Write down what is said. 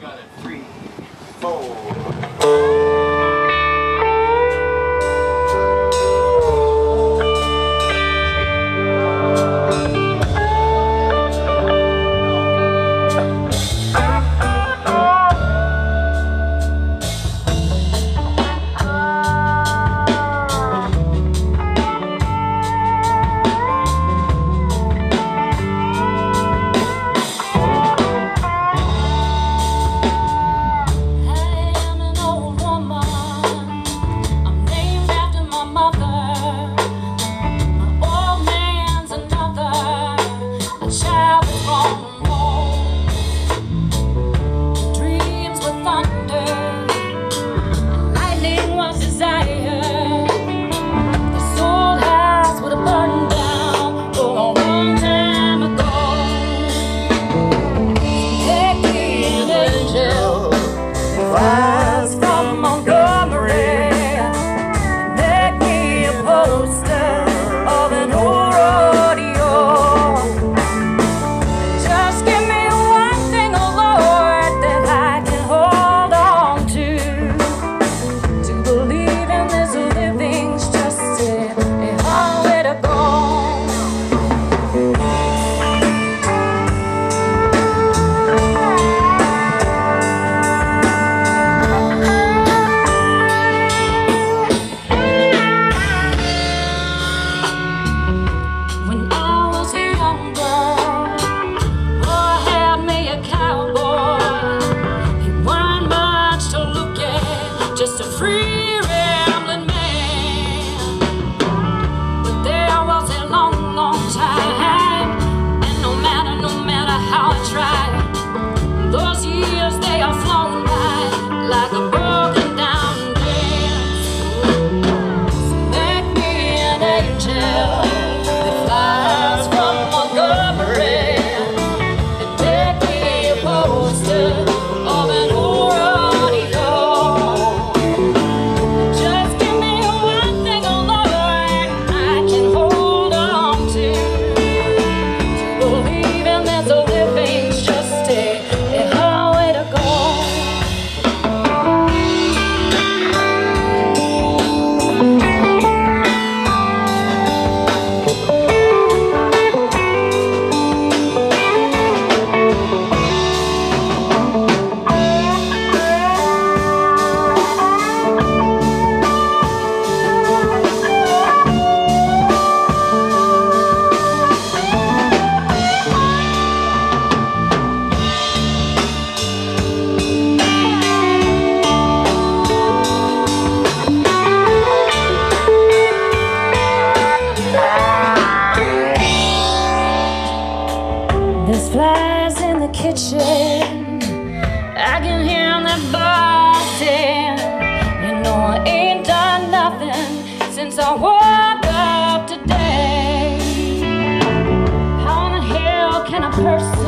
got it. Three, four. Child believe in this living's flies in the kitchen. I can hear them buzzing. You know I ain't done nothing since I woke up today. How in the hell can a person?